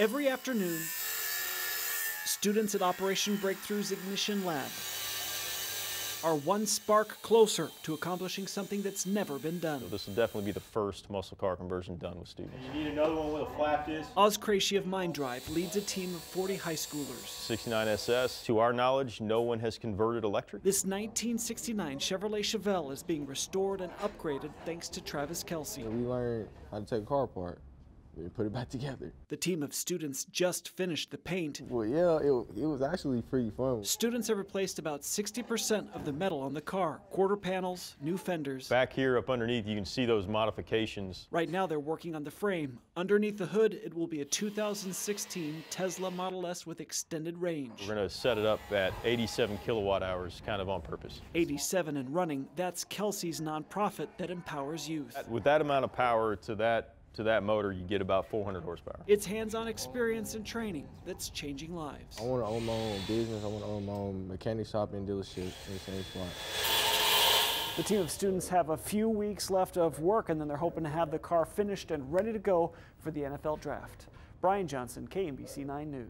Every afternoon, students at Operation Breakthrough's Ignition Lab are one spark closer to accomplishing something that's never been done. This will definitely be the first muscle car conversion done with students. You need another one with a flap disc. Oz Qureshi of Minddrive leads a team of 40 high schoolers. 69SS, to our knowledge, no one has converted electric. This 1969 Chevrolet Chevelle is being restored and upgraded thanks to Travis Kelce. We learned how to take a car apart and put it back together. The team of students just finished the paint. Well, yeah, it, it was actually pretty fun. Students have replaced about 60% of the metal on the car quarter panels, new fenders. Back here up underneath, you can see those modifications. Right now, they're working on the frame. Underneath the hood, it will be a 2016 Tesla Model S with extended range. We're going to set it up at 87 kilowatt hours, kind of on purpose. 87 and running, that's Kelce's nonprofit that empowers youth. With that amount of power to that to that motor, you get about 400 horsepower. It's hands-on experience and training that's changing lives. I want to own my own business. I want to own my own mechanic shop and dealership in the same spot. The team of students have a few weeks left of work, and then they're hoping to have the car finished and ready to go for the NFL draft. Brian Johnson, KMBC 9 News.